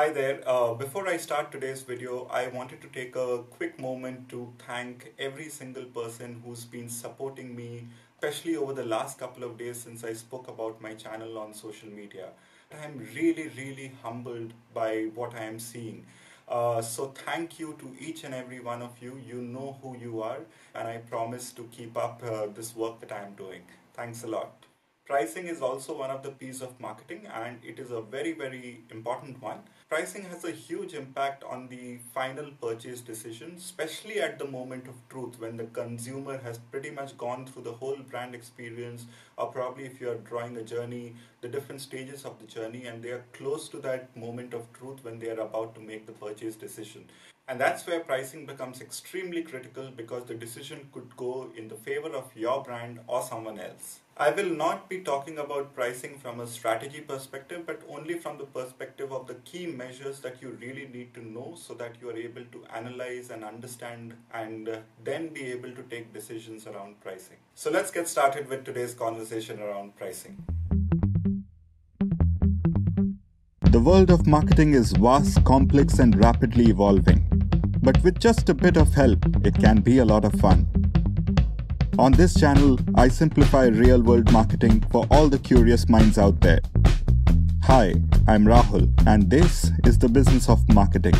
Hi there. Uh, before I start today's video, I wanted to take a quick moment to thank every single person who's been supporting me, especially over the last couple of days since I spoke about my channel on social media. I'm really, really humbled by what I am seeing. Uh, so thank you to each and every one of you. You know who you are, and I promise to keep up uh, this work that I am doing. Thanks a lot. Pricing is also one of the P's of marketing and it is a very, very important one. Pricing has a huge impact on the final purchase decision, especially at the moment of truth when the consumer has pretty much gone through the whole brand experience, or probably if you are drawing a journey, the different stages of the journey, and they are close to that moment of truth when they are about to make the purchase decision. And that's where pricing becomes extremely critical because the decision could go in the favor of your brand or someone else. I will not be talking about pricing from a strategy perspective, but only from the perspective of the key measures that you really need to know so that you are able to analyze and understand and uh, then be able to take decisions around pricing. So let's get started with today's conversation around pricing. The world of marketing is vast, complex, and rapidly evolving. But with just a bit of help, it can be a lot of fun. On this channel, I simplify real world marketing for all the curious minds out there. Hi, I'm Rahul, and this is the business of marketing.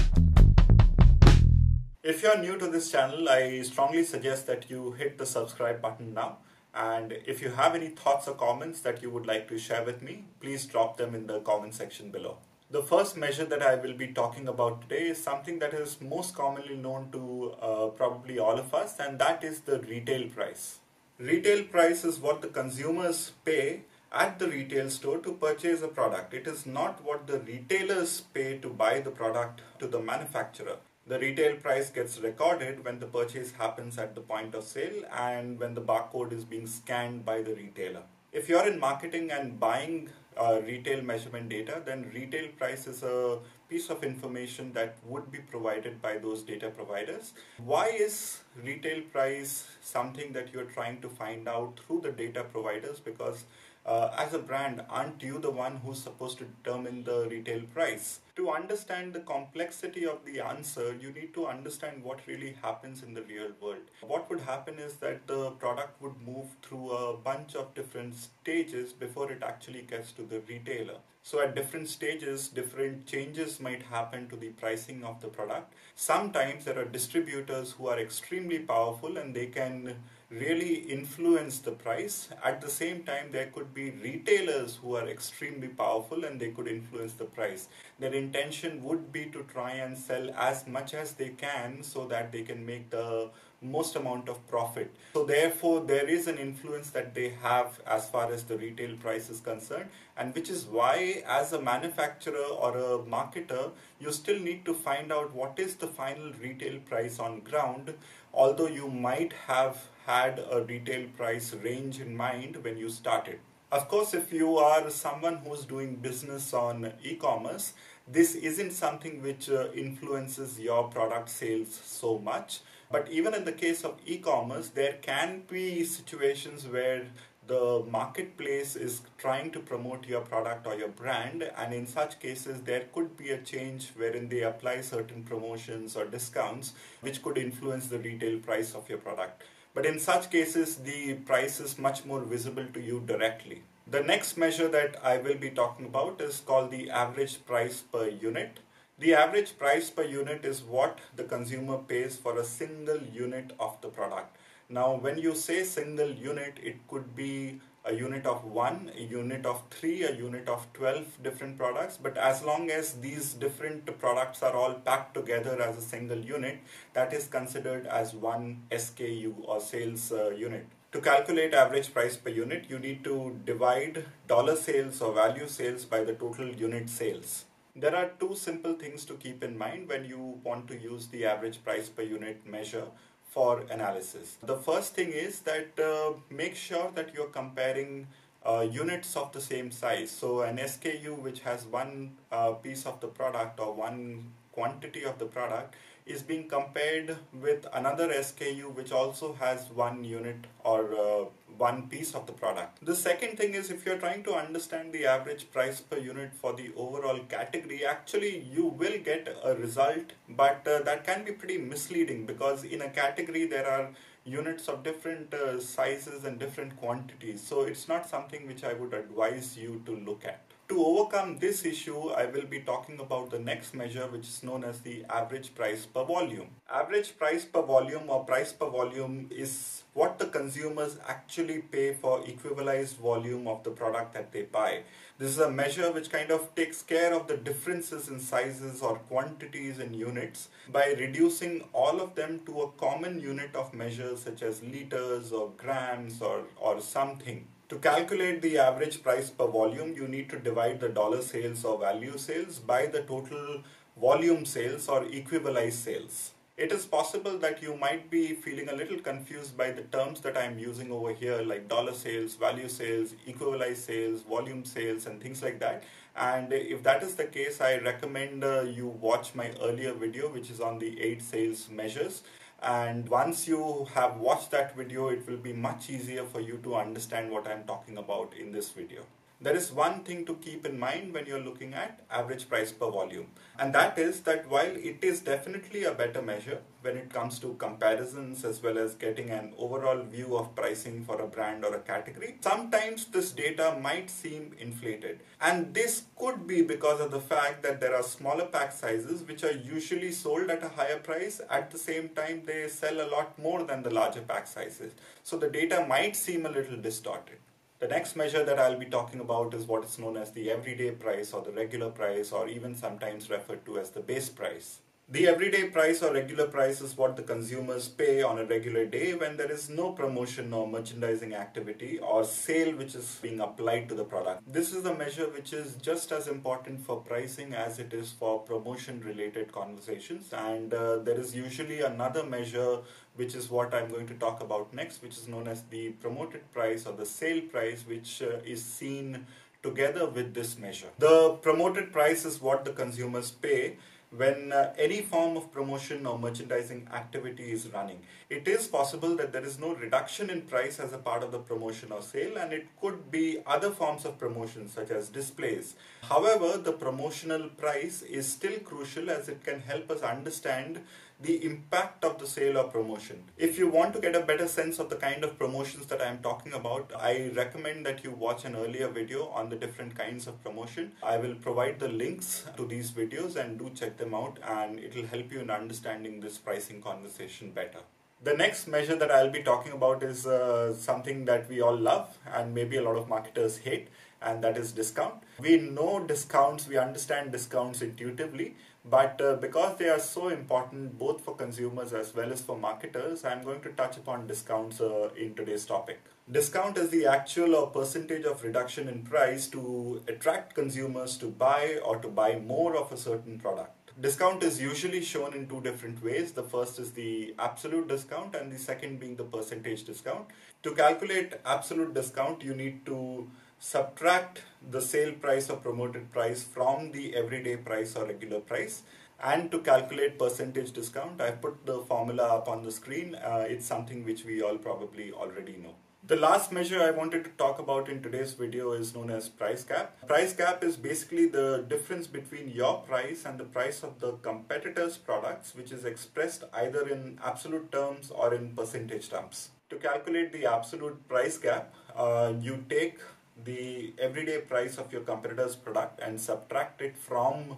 If you're new to this channel, I strongly suggest that you hit the subscribe button now. And if you have any thoughts or comments that you would like to share with me, please drop them in the comment section below. The first measure that I will be talking about today is something that is most commonly known to uh, probably all of us, and that is the retail price. Retail price is what the consumers pay at the retail store to purchase a product. It is not what the retailers pay to buy the product to the manufacturer. The retail price gets recorded when the purchase happens at the point of sale and when the barcode is being scanned by the retailer. If you're in marketing and buying Uh, retail measurement data, then retail price is a piece of information that would be provided by those data providers. Why is retail price something that you're trying to find out through the data providers? Because uh, as a brand, aren't you the one who's supposed to determine the retail price? To understand the complexity of the answer, you need to understand what really happens in the real world. What would happen is that the product would move through a bunch of different stages before it actually gets to the retailer. So at different stages, different changes might happen to the pricing of the product. Sometimes there are distributors who are extremely powerful and they can really influence the price. At the same time, there could be retailers who are extremely powerful and they could influence the price. Their intention would be to try and sell as much as they can so that they can make the most amount of profit. So therefore there is an influence that they have as far as the retail price is concerned and which is why as a manufacturer or a marketer you still need to find out what is the final retail price on ground although you might have had a retail price range in mind when you started. Of course, if you are someone who's doing business on e-commerce, this isn't something which uh, influences your product sales so much. But even in the case of e-commerce, there can be situations where the marketplace is trying to promote your product or your brand and in such cases there could be a change wherein they apply certain promotions or discounts which could influence the retail price of your product. But in such cases the price is much more visible to you directly. The next measure that i will be talking about is called the average price per unit. The average price per unit is what the consumer pays for a single unit of the product. Now, when you say single unit, it could be a unit of one, a unit of three, a unit of 12 different products. But as long as these different products are all packed together as a single unit, that is considered as one SKU or sales uh, unit. To calculate average price per unit, you need to divide dollar sales or value sales by the total unit sales. There are two simple things to keep in mind when you want to use the average price per unit measure for analysis. The first thing is that uh, make sure that you're comparing uh, units of the same size. So an SKU which has one uh, piece of the product or one quantity of the product is being compared with another SKU which also has one unit or uh, one piece of the product. The second thing is if you're trying to understand the average price per unit for the overall category, actually you will get a result, but uh, that can be pretty misleading because in a category there are units of different uh, sizes and different quantities. So it's not something which I would advise you to look at. To overcome this issue, I will be talking about the next measure which is known as the average price per volume. Average price per volume or price per volume is what the consumers actually pay for equivalized volume of the product that they buy. This is a measure which kind of takes care of the differences in sizes or quantities in units by reducing all of them to a common unit of measure such as liters or grams or, or something. To calculate the average price per volume, you need to divide the dollar sales or value sales by the total volume sales or equivalized sales. It is possible that you might be feeling a little confused by the terms that I'm using over here like dollar sales, value sales, equivalized sales, volume sales and things like that. And if that is the case, I recommend uh, you watch my earlier video which is on the 8 sales measures and once you have watched that video it will be much easier for you to understand what I'm talking about in this video. There is one thing to keep in mind when you're looking at average price per volume and that is that while it is definitely a better measure when it comes to comparisons as well as getting an overall view of pricing for a brand or a category, sometimes this data might seem inflated and this could be because of the fact that there are smaller pack sizes which are usually sold at a higher price at the same time they sell a lot more than the larger pack sizes. So the data might seem a little distorted. The next measure that I'll be talking about is what is known as the everyday price or the regular price or even sometimes referred to as the base price. The everyday price or regular price is what the consumers pay on a regular day when there is no promotion or merchandising activity or sale which is being applied to the product. This is a measure which is just as important for pricing as it is for promotion related conversations and uh, there is usually another measure which is what I'm going to talk about next which is known as the promoted price or the sale price which uh, is seen together with this measure. The promoted price is what the consumers pay when uh, any form of promotion or merchandising activity is running. It is possible that there is no reduction in price as a part of the promotion or sale and it could be other forms of promotion such as displays. However, the promotional price is still crucial as it can help us understand the impact of the sale or promotion. If you want to get a better sense of the kind of promotions that I am talking about, I recommend that you watch an earlier video on the different kinds of promotion. I will provide the links to these videos and do check them out and it will help you in understanding this pricing conversation better. The next measure that I'll be talking about is uh, something that we all love and maybe a lot of marketers hate and that is discount. We know discounts, we understand discounts intuitively, but uh, because they are so important both for consumers as well as for marketers, I'm going to touch upon discounts uh, in today's topic. Discount is the actual or percentage of reduction in price to attract consumers to buy or to buy more of a certain product. Discount is usually shown in two different ways. The first is the absolute discount and the second being the percentage discount. To calculate absolute discount, you need to subtract the sale price or promoted price from the everyday price or regular price and to calculate percentage discount I put the formula up on the screen uh, it's something which we all probably already know the last measure I wanted to talk about in today's video is known as price gap. Price gap is basically the difference between your price and the price of the competitor's products which is expressed either in absolute terms or in percentage terms. To calculate the absolute price gap, uh, you take the everyday price of your competitor's product and subtract it from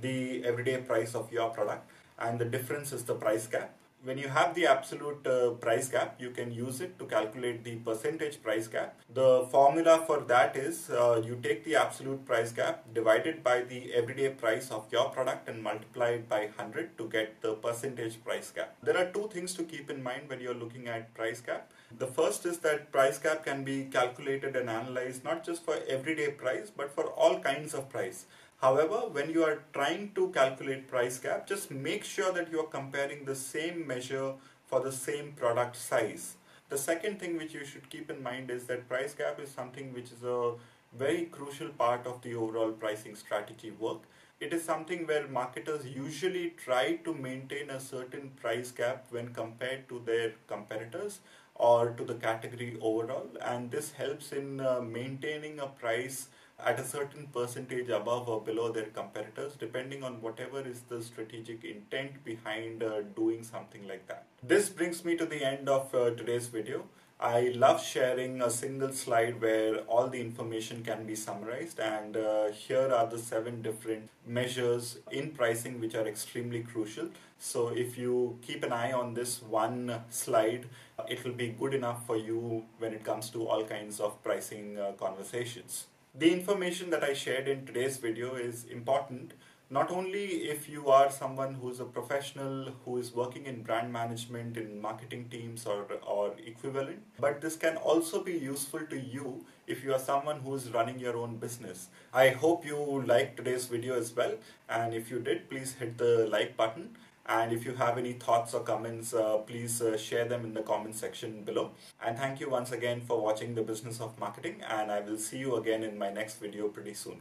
the everyday price of your product and the difference is the price gap when you have the absolute uh, price gap, you can use it to calculate the percentage price gap. The formula for that is uh, you take the absolute price gap divided by the everyday price of your product and multiply it by 100 to get the percentage price gap. There are two things to keep in mind when you're looking at price gap. The first is that price gap can be calculated and analyzed not just for everyday price but for all kinds of price. However, when you are trying to calculate price gap, just make sure that you are comparing the same measure for the same product size. The second thing which you should keep in mind is that price gap is something which is a very crucial part of the overall pricing strategy work. it is something where marketers usually try to maintain a certain price gap when compared to their competitors or to the category overall and this helps in uh, maintaining a price at a certain percentage above or below their competitors depending on whatever is the strategic intent behind uh, doing something like that. This brings me to the end of uh, today's video. I love sharing a single slide where all the information can be summarized and uh, here are the seven different measures in pricing which are extremely crucial. So if you keep an eye on this one slide, it will be good enough for you when it comes to all kinds of pricing uh, conversations. The information that I shared in today's video is important not only if you are someone who's a professional who is working in brand management in marketing teams or, or equivalent, but this can also be useful to you if you are someone who's running your own business. I hope you liked today's video as well. And if you did, please hit the like button. And if you have any thoughts or comments, uh, please uh, share them in the comment section below. And thank you once again for watching the business of marketing. And I will see you again in my next video pretty soon.